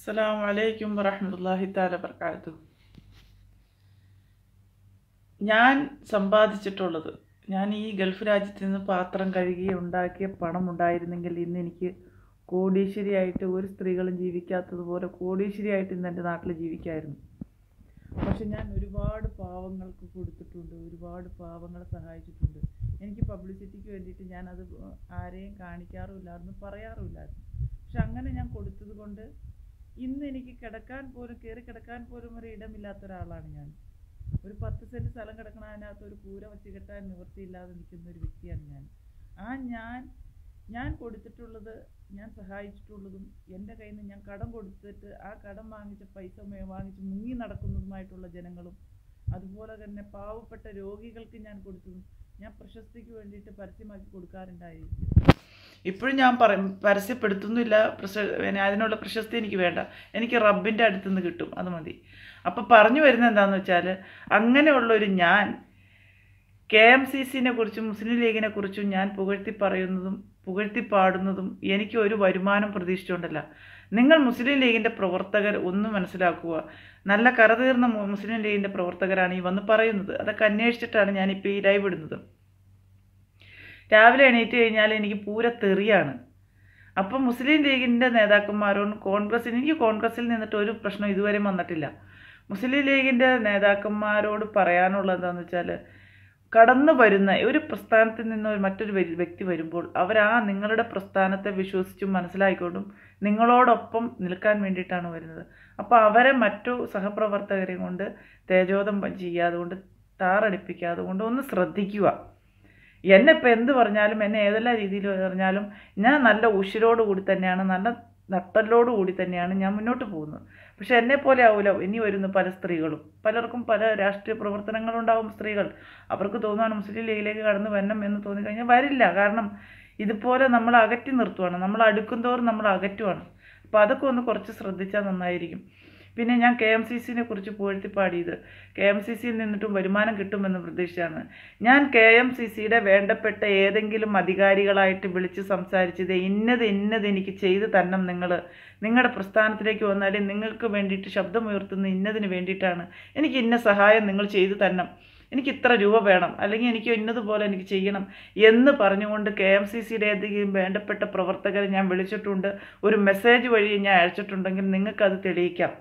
അസ്സലാമു അലൈക്കും വറഹ്മത്തുള്ളാഹി താല വർക്കാത്തു ഞാൻ സമ്പാദിച്ചിട്ടുള്ളത് ഞാൻ ഈ ഗൾഫ് രാജ്യത്ത് നിന്ന് പാത്രം കഴുകി ഉണ്ടാക്കിയ പണം ഉണ്ടായിരുന്നെങ്കിൽ ഇന്ന് എനിക്ക് കോടീശ്വരിയായിട്ട് ഒരു സ്ത്രീകളും ജീവിക്കാത്തതുപോലെ കോടീശ്വരിയായിട്ട് ഇന്ന് എന്റെ നാട്ടിൽ ജീവിക്കായിരുന്നു. പക്ഷെ ഞാൻ ഒരുപാട് പാവങ്ങൾക്ക് കൊടുത്തിട്ടുണ്ട് ഒരുപാട് പാവങ്ങളെ സഹായിച്ചിട്ടുണ്ട്. എനിക്ക് പബ്ലിസിറ്റിക്ക് വേണ്ടിയിട്ട് ഞാനത് ആരെയും കാണിക്കാറുമില്ലായിരുന്നു പറയാറുമില്ലായിരുന്നു. പക്ഷെ അങ്ങനെ ഞാൻ കൊടുത്തത് കൊണ്ട് ഇന്ന് എനിക്ക് കിടക്കാൻ പോലും കയറി കിടക്കാൻ പോലും ഒരു ഇടമില്ലാത്ത ഒരാളാണ് ഞാൻ. ഒരു പത്ത് സെന്റ് സ്ഥലം കിടക്കണ അതിനകത്ത് ഒരു കൂര വച്ച് കെട്ടാൻ നിവൃത്തിയില്ലാതെ നിൽക്കുന്ന ഒരു വ്യക്തിയാണ് ഞാൻ. ആ ഞാൻ ഞാൻ കൊടുത്തിട്ടുള്ളത് ഞാൻ സഹായിച്ചിട്ടുള്ളതും എന്റെ കയ്യിൽ നിന്ന് ഞാൻ കടം കൊടുത്തിട്ട് ആ കടം വാങ്ങിച്ച പൈസ വാങ്ങിച്ച് മുങ്ങി നടക്കുന്നതുമായിട്ടുള്ള ജനങ്ങളും അതുപോലെ തന്നെ പാവപ്പെട്ട രോഗികൾക്ക് ഞാൻ കൊടുത്തതും ഞാൻ പ്രശസ്തിക്ക് വേണ്ടിയിട്ട് പരസ്യമാക്കി കൊടുക്കാറുണ്ടായിരിക്കും ഇപ്പോഴും ഞാൻ പറയും പരസ്യപ്പെടുത്തുന്നില്ല പ്രശ അതിനുള്ള പ്രശസ്തി എനിക്ക് വേണ്ട. എനിക്ക് റബ്ബിന്റെ അടുത്ത് നിന്ന് കിട്ടും അത് മതി. അപ്പോൾ പറഞ്ഞു വരുന്നത് എന്താണെന്ന് വെച്ചാൽ അങ്ങനെയുള്ളൊരു ഞാൻ കെ എം സി സിനെ കുറിച്ചും മുസ്ലിം ലീഗിനെ കുറിച്ചും ഞാൻ പുകഴ്ത്തി പറയുന്നതും പുകഴ്ത്തി പാടുന്നതും എനിക്ക് ഒരു വരുമാനം പ്രതീക്ഷിച്ചുകൊണ്ടല്ല. നിങ്ങൾ മുസ്ലിം ലീഗിന്റെ പ്രവർത്തകർ ഒന്ന് മനസ്സിലാക്കുക. നല്ല കറതീർന്ന മുസ്ലിം ലീഗിന്റെ പ്രവർത്തകരാണ് ഈ വന്ന് പറയുന്നത്. അതൊക്കെ അന്വേഷിച്ചിട്ടാണ് ഞാനിപ്പോൾ ഈ ലൈവ് ഇടുന്നത്. രാവിലെ എണീറ്റ് കഴിഞ്ഞാൽ എനിക്ക് പൂര തെറിയാണ്. അപ്പം മുസ്ലിം ലീഗിന്റെ നേതാക്കന്മാരോട് കോൺഗ്രസ്സിന് എനിക്ക് കോൺഗ്രസ്സിൽ നിന്നിട്ട് ഒരു പ്രശ്നം ഇതുവരെ വന്നിട്ടില്ല. മുസ്ലിം ലീഗിന്റെ നേതാക്കന്മാരോട് പറയാനുള്ളത് എന്താണെന്ന് വെച്ചാൽ കടന്നു വരുന്ന ഒരു പ്രസ്ഥാനത്തിൽ നിന്ന് മറ്റൊരു വ്യക്തി വരുമ്പോൾ അവർ ആ നിങ്ങളുടെ പ്രസ്ഥാനത്തെ വിശ്വസിച്ചും മനസ്സിലാക്കിക്കൊണ്ടും നിങ്ങളോടൊപ്പം നിൽക്കാൻ വേണ്ടിയിട്ടാണ് വരുന്നത്. അപ്പോൾ അവരെ മറ്റു സഹപ്രവർത്തകരെയും കൊണ്ട് തേജോദം ചെയ്യാതെ കൊണ്ട് താറടിപ്പിക്കാതെ കൊണ്ട് ഒന്ന് ശ്രദ്ധിക്കുക. എന്നെ ഇപ്പം എന്ത് പറഞ്ഞാലും എന്നെ ഏതെല്ലാം രീതിയിൽ പറഞ്ഞാലും ഞാൻ നല്ല ഉഷിരോട് കൂടി തന്നെയാണ് നല്ല നട്ടലോട് കൂടി തന്നെയാണ് ഞാൻ മുന്നോട്ട് പോകുന്നത്. പക്ഷെ എന്നെ പോലെ ആവില്ല ഇനി വരുന്ന പല സ്ത്രീകളും. പലർക്കും പല രാഷ്ട്രീയ പ്രവർത്തനങ്ങളുണ്ടാവും സ്ത്രീകൾ. അവർക്ക് തോന്നുകയാണ് മുസ്ലിം ലീഗിലേക്ക് കടന്നു വരണം എന്ന് തോന്നിക്കഴിഞ്ഞാൽ വരില്ല. കാരണം ഇതുപോലെ നമ്മൾ അകറ്റി നിർത്തുവാണ്. നമ്മൾ അടുക്കുന്തോറും നമ്മൾ അകറ്റുവാണ്. അപ്പോൾ അതൊക്കെ ഒന്ന് കുറച്ച് ശ്രദ്ധിച്ചാൽ നന്നായിരിക്കും. പിന്നെ ഞാൻ കെ എം സി സിനെ കുറിച്ച് പുകഴ്ത്തി പാടിയത് കെ എം സി സിയിൽ നിന്നിട്ടും വരുമാനം കിട്ടുമെന്ന് പ്രതീക്ഷയാണ്. ഞാൻ കെ എം സി സിയുടെ വേണ്ടപ്പെട്ട ഏതെങ്കിലും അധികാരികളായിട്ട് വിളിച്ച് സംസാരിച്ചത് ഇന്നത് ഇന്നത് എനിക്ക് ചെയ്തു തരണം നിങ്ങൾ നിങ്ങളുടെ പ്രസ്ഥാനത്തിലേക്ക് വന്നാലേ നിങ്ങൾക്ക് വേണ്ടിയിട്ട് ശബ്ദമുയർത്തുന്ന ഇന്നതിന് വേണ്ടിയിട്ടാണ്. എനിക്ക് ഇന്ന സഹായം നിങ്ങൾ ചെയ്തു തരണം. എനിക്ക് ഇത്ര രൂപ വേണം. അല്ലെങ്കിൽ എനിക്ക് ഇന്നതുപോലെ എനിക്ക് ചെയ്യണം എന്ന് പറഞ്ഞുകൊണ്ട് കെ എം സി സിയുടെ ഏതെങ്കിലും വേണ്ടപ്പെട്ട പ്രവർത്തകരെ ഞാൻ വിളിച്ചിട്ടുണ്ട്. ഒരു മെസ്സേജ് വഴി ഞാൻ അയച്ചിട്ടുണ്ടെങ്കിൽ നിങ്ങൾക്കത് തെളിയിക്കാം.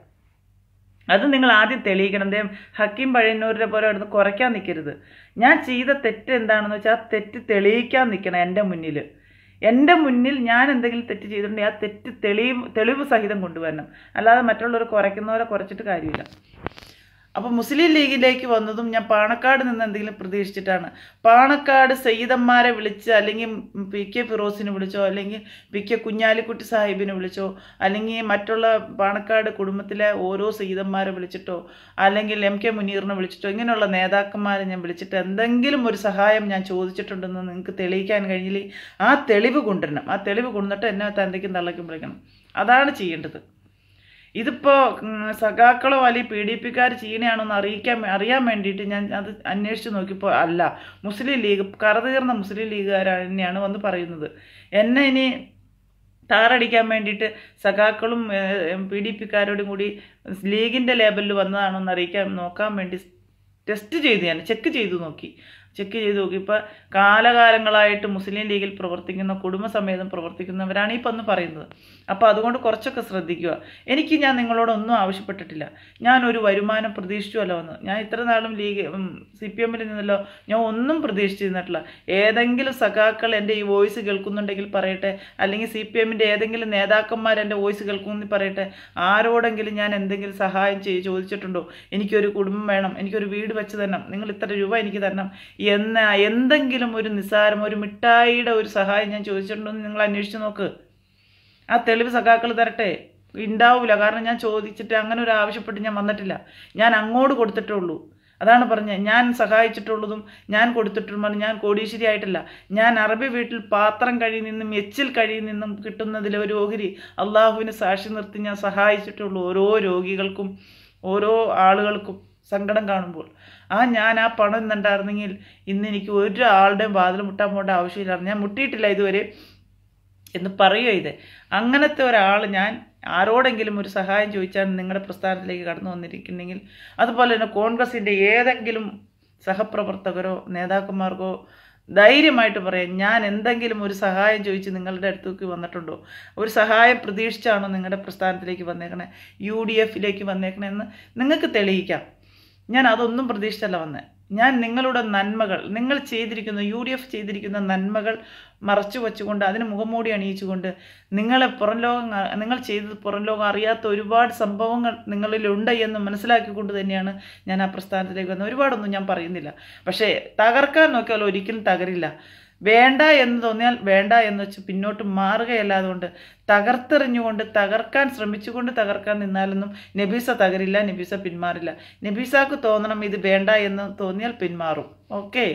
അത് നിങ്ങൾ ആദ്യം തെളിയിക്കണം. ദേ ഹക്കീം പഴയന്നൂരിനെ പോലെ അവിടുന്ന് കുറയ്ക്കാൻ നിൽക്കരുത് ഞാൻ ചെയ്ത തെറ്റ് എന്താണെന്ന് വെച്ചാൽ ആ തെറ്റ് തെളിയിക്കാൻ നിൽക്കണം എന്റെ മുന്നിൽ. എന്റെ മുന്നിൽ ഞാൻ എന്തെങ്കിലും തെറ്റ് ചെയ്തിട്ടുണ്ടെങ്കിൽ ആ തെറ്റ് തെളിവ് തെളിവ് സഹിതം കൊണ്ടുവരണം. അല്ലാതെ മറ്റുള്ളവർ കുറയ്ക്കുന്നവരെ കുറച്ചിട്ട് കാര്യമില്ല. അപ്പോൾ മുസ്ലിം ലീഗിലേക്ക് വന്നതും ഞാൻ പാണക്കാട് നിന്ന് എന്തെങ്കിലും പ്രതീക്ഷിച്ചിട്ടാണ്. പാണക്കാട് സയ്യിദന്മാരെ വിളിച്ച് അല്ലെങ്കിൽ പി കെ ഫിറോസിനെ വിളിച്ചോ അല്ലെങ്കിൽ പി കെ കുഞ്ഞാലിക്കുട്ടി സാഹിബിനെ വിളിച്ചോ അല്ലെങ്കിൽ മറ്റുള്ള പാണക്കാട് കുടുംബത്തിലെ ഓരോ സയ്യിദന്മാരെ വിളിച്ചിട്ടോ അല്ലെങ്കിൽ എം കെ മുനീറിനെ വിളിച്ചിട്ടോ ഇങ്ങനെയുള്ള നേതാക്കന്മാരെ ഞാൻ വിളിച്ചിട്ട് എന്തെങ്കിലും ഒരു സഹായം ഞാൻ ചോദിച്ചിട്ടുണ്ടെന്ന് നിങ്ങൾക്ക് തെളിയിക്കാൻ കഴിഞ്ഞില്ലേ? ആ തെളിവ് കൊണ്ടുവരണം. ആ തെളിവ് കൊണ്ടുവന്നിട്ട് എന്നെ തന്തയ്ക്കും തള്ളയ്ക്കും വിളിക്കണം. അതാണ് ചെയ്യേണ്ടത്. ഇതിപ്പോൾ സഖാക്കളോ അല്ലെങ്കിൽ പി ഡി പിക്കാർ ചെയ്യണയാണോ എന്ന് അറിയിക്കാൻ അറിയാൻ വേണ്ടിയിട്ട് ഞാൻ അത് അന്വേഷിച്ച് നോക്കിയപ്പോൾ അല്ല. മുസ്ലിം ലീഗ് കറതീർന്ന മുസ്ലിം ലീഗുകാർ തന്നെയാണ് വന്ന് പറയുന്നത്. എന്നെ ഇനി താറടിക്കാൻ വേണ്ടിയിട്ട് സഖാക്കളും പി ഡി പിക്കാരോടും കൂടി ലീഗിന്റെ ലേബലിൽ വന്നതാണോ എന്ന് അറിയിക്കാൻ നോക്കാൻ വേണ്ടി ടെസ്റ്റ് ചെയ്ത് ഞാൻ ചെക്ക് ചെയ്തു നോക്കി. ചെക്ക് ചെയ്ത് നോക്കി ഇപ്പോൾ കാലകാലങ്ങളായിട്ട് മുസ്ലിം ലീഗിൽ പ്രവർത്തിക്കുന്ന കുടുംബസമേതം പ്രവർത്തിക്കുന്നവരാണ് ഈ പന്ന് പറയുന്നത്. അപ്പോൾ അതുകൊണ്ട് കുറച്ചൊക്കെ ശ്രദ്ധിക്കുക. എനിക്ക് ഞാൻ നിങ്ങളോടൊന്നും ആവശ്യപ്പെട്ടിട്ടില്ല. ഞാൻ ഒരു വരുമാനം പ്രതീക്ഷിച്ചുമല്ല വന്നത് ഞാൻ ഇത്ര നാളും ലീഗ് സി പി എമ്മിൽ നിന്നല്ലോ. ഞാൻ ഒന്നും പ്രതീക്ഷിച്ചിരുന്നിട്ടില്ല. ഏതെങ്കിലും സഖാക്കൾ എന്റെ ഈ വോയിസ് കേൾക്കുന്നുണ്ടെങ്കിൽ പറയട്ടെ അല്ലെങ്കിൽ സി പി എമ്മിന്റെ ഏതെങ്കിലും നേതാക്കന്മാർ എന്റെ വോയിസ് കേൾക്കുമെന്ന് പറയട്ടെ ആരോടെങ്കിലും ഞാൻ എന്തെങ്കിലും സഹായം ചെയ്ത് ചോദിച്ചിട്ടുണ്ടോ? എനിക്കൊരു കുടുംബം വേണം എനിക്കൊരു വീട് വെച്ച് തരണം. നിങ്ങൾ ഇത്ര രൂപ എനിക്ക് തരണം. എന്ന എന്തെങ്കിലും ഒരു നിസ്സാരം ഒരു മിഠായിയുടെ ഒരു സഹായം ഞാൻ ചോദിച്ചിട്ടുണ്ടോ എന്ന് നിങ്ങൾ അന്വേഷിച്ച് നോക്ക്. ആ തെളിവ് സഖാക്കൾ തരട്ടെ. ഉണ്ടാവില്ല കാരണം ഞാൻ ചോദിച്ചിട്ട് അങ്ങനെ ഒരു ആവശ്യപ്പെട്ട് ഞാൻ വന്നിട്ടില്ല. ഞാൻ അങ്ങോട്ട് കൊടുത്തിട്ടേ ഉള്ളൂ അതാണ് പറഞ്ഞത് ഞാൻ സഹായിച്ചിട്ടുള്ളതും ഞാൻ കൊടുത്തിട്ടുള്ള ഞാൻ കോടീശ്വരി ആയിട്ടില്ല. ഞാൻ അറബി വീട്ടിൽ പാത്രം കഴിയിൽ നിന്നും എച്ചിൽ കഴിയിൽ നിന്നും കിട്ടുന്നതിൽ ഒരു ഓഹരി അള്ളാഹുവിന് സാക്ഷി നിർത്തി ഞാൻ സഹായിച്ചിട്ടുള്ളൂ. ഓരോ രോഗികൾക്കും ഓരോ ആളുകൾക്കും. സങ്കടം കാണുമ്പോൾ. ആ ഞാൻ ആ പണം ഇന്നുണ്ടായിരുന്നെങ്കിൽ ഇന്ന് എനിക്ക് ഒരാളുടെയും വാതിൽ മുട്ടാൻ പോകേണ്ട ആവശ്യമില്ലായിരുന്നു. ഞാൻ മുട്ടിയിട്ടില്ല ഇതുവരെ എന്ന് പറയുക ഇത്. അങ്ങനത്തെ ഒരാൾ ഞാൻ ആരോടെങ്കിലും ഒരു സഹായം ചോദിച്ചാണ് നിങ്ങളുടെ പ്രസ്ഥാനത്തിലേക്ക് കടന്നു വന്നിരിക്കുന്നെങ്കിൽ അതുപോലെ തന്നെ കോൺഗ്രസിന്റെ ഏതെങ്കിലും സഹപ്രവർത്തകരോ നേതാക്കന്മാർക്കോ ധൈര്യമായിട്ട് പറയാം ഞാൻ എന്തെങ്കിലും ഒരു സഹായം ചോദിച്ച് നിങ്ങളുടെ അടുത്തേക്ക് വന്നിട്ടുണ്ടോ? ഒരു സഹായം പ്രതീക്ഷിച്ചാണോ നിങ്ങളുടെ പ്രസ്ഥാനത്തിലേക്ക് വന്നേക്കണേ? യു ഡി എഫിലേക്ക് വന്നേക്കണേ? എന്ന് നിങ്ങൾക്ക് തെളിയിക്കാം. ഞാൻ അതൊന്നും പ്രതീക്ഷിച്ചല്ല വന്നത് ഞാൻ നിങ്ങളുടെ നന്മകൾ നിങ്ങൾ ചെയ്തിരിക്കുന്ന യു ഡി എഫ് ചെയ്തിരിക്കുന്ന നന്മകൾ മറച്ചു വച്ചുകൊണ്ട് അതിന് മുഖംമൂടി അണിയിച്ചുകൊണ്ട് നിങ്ങളെ പുറം ലോകം നിങ്ങൾ ചെയ്തത് പുറം ലോകം അറിയാത്ത ഒരുപാട് സംഭവങ്ങൾ നിങ്ങളിലുണ്ട് എന്ന് മനസ്സിലാക്കിക്കൊണ്ട് തന്നെയാണ് ഞാൻ ആ പ്രസ്ഥാനത്തിലേക്ക് വന്നത്. ഒരുപാടൊന്നും ഞാൻ പറയുന്നില്ല. പക്ഷേ തകർക്കാൻ നോക്കിയാൽ ഒരിക്കലും തകരില്ല. വേണ്ട എന്ന് തോന്നിയാൽ വേണ്ട എന്ന് വെച്ച് പിന്നോട്ട് മാറുകയല്ലാതെ കൊണ്ട് തകർത്തെറിഞ്ഞുകൊണ്ട് തകർക്കാൻ ശ്രമിച്ചുകൊണ്ട് തകർക്കാൻ നിന്നാലൊന്നും നബീസ തകരില്ല നബീസ പിന്മാറില്ല. നബീസാക്ക് തോന്നണം ഇത് വേണ്ട എന്ന് തോന്നിയാൽ പിന്മാറും. ഓക്കെ